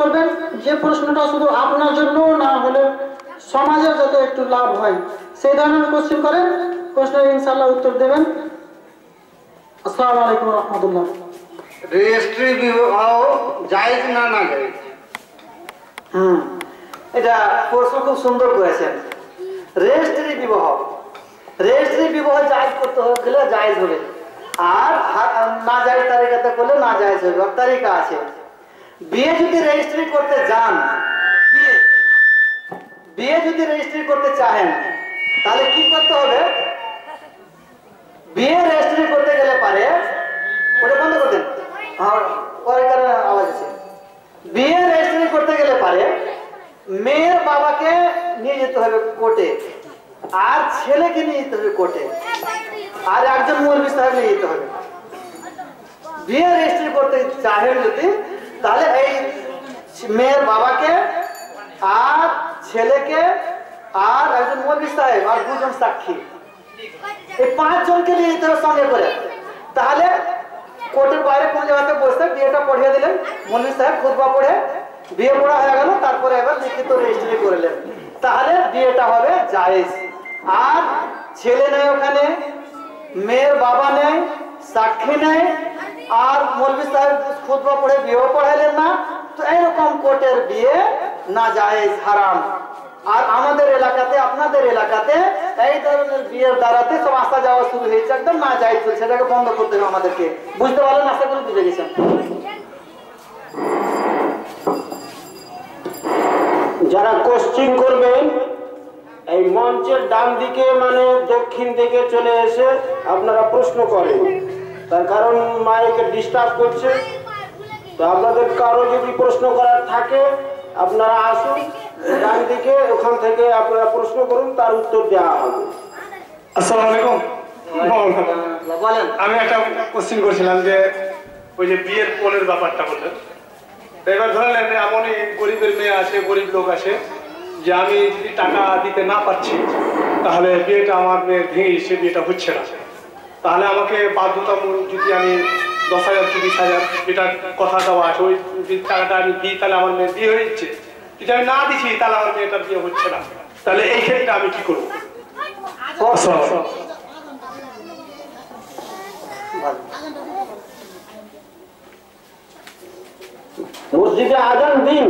করবেন যে প্রশ্নটা শুধু আপনার জন্য না হলে সমাজের যাতে একটু লাভ হয় সেই ধরনের কোশ্চেন করেন। প্রশ্নের ইনশাল্লাহ উত্তর দেবেন। আসসালামু আলাইকুম রহমতুল্লাহ। রেজিস্ট্রি বিবাহ জায়েজ না না জায়েজ হুম এটা প্রশ্ন খুব সুন্দর করেছেন। রেজিস্ট্রি বিবাহ রেজিস্ট্রি বিবাহ জায়েজ করতে গেলে জায়েজ হবে। আর না জায়েজ তারিকাতে করলে না জায়েজ হবে তারিকা আছে। বিয়ে যদি রেজিস্ট্রি করতে যান, বিয়ে যদি রেজিস্ট্রি করতে চাহেন, তাহলে কি করতে হবে? বিয়ে রেজিস্ট্রি করতে গেলে পারে, ওটা বন্ধ করে দেন। পরে কারণে আওয়াজ আছে। বিয়ে রেজিস্ট্রি করতে গেলে পারে, মেয়ের বাবাকে নিয়ে যেতে হবে কোর্টে, আর ছেলেকে নিয়ে যেতে হবে কোর্টে, আর একজন মৌলবী সাহেব নিয়ে যেতে হবে। বিয়ে রেজিস্ট্রি করতে চাহেন যদি তাহলে এই মেয়ের বাবাকে আর ছেলেকে আর একজন মৌলবী সাহেব আর দুজন সাক্ষী। এই পাঁচ জনকে নিয়ে যেতে হবে সঙ্গে করে। তাহলে কোর্টের বাইরে কোন জায়গাতে বসে বিয়েটা পড়িয়ে দিলেন। মল্লিক সাহেব খুদবা পড়ে বিয়ে পড়া হয়ে গেল, তারপরে এবার লিখিত রেজিস্ট্রি করলেন। তাহলে বিয়েটা হবে জায়েজ। আর ছেলে নেই ওখানে, মেয়ের বাবা নেই, সাক্ষী নেই আর মৌলবী সাহেব খুদবা পড়ে বিয়েও পড়াইলেন না, তো এইরকম কোর্টের বিয়ে না জায়েজ, হারাম। আর আমাদের এলাকাতে, আপনাদের এলাকাতে এই ধরনের বিয়ের দ্বারাতে সব আসা যাওয়া শুরু হয়েছে, একদম না চলছে সেটাকে বন্ধ করতে হবে আমাদেরকে। বুঝতে পারলেন? আশা করি বুঝে গেছেন। যারা কোশ্চিন করবেন এই মঞ্চের ডান দিকে মানে দক্ষিণ দিকে চলে এসে আপনারা প্রশ্ন করেন। তার কারণ মাইকে ডিস্টার্ব করছে। তো আপনাদের কারও যদি প্রশ্ন করার থাকে আপনারা আসুন ডান দিকে ওখান থেকে আপনারা প্রশ্ন করুন তার উত্তর দেওয়া হবে। আসসালামু আলাইকুম। বলেন। আমি একটা কোশ্চিন করছিলাম যে ওই যে বিয়ের পোলের ব্যাপারটা বললেন। এবার ধরে নেন এমনই গরিবের মেয়ে আছে গরিব লোক আছে যে আমি যদি টাকা দিতে না পারছি তাহলে বিয়েটা আমার মেয়ে ভেঙে সে বিয়েটা হচ্ছে না। তাহলে আমাকে বাধ্যতামূলক যদি আমি দশ হাজার তিরিশ হাজার যেটা কথা দেওয়া আছে, ওই টাকাটা আমি দিই, তাহলে আমার মেয়ে বিয়ে যাচ্ছে। যদি আমি না দিচ্ছি তাহলে আমার মেয়েটার বিয়ে হচ্ছে না। তাহলে এই ক্ষেত্রে আমি কি করব। মসজিদে আজান দিন।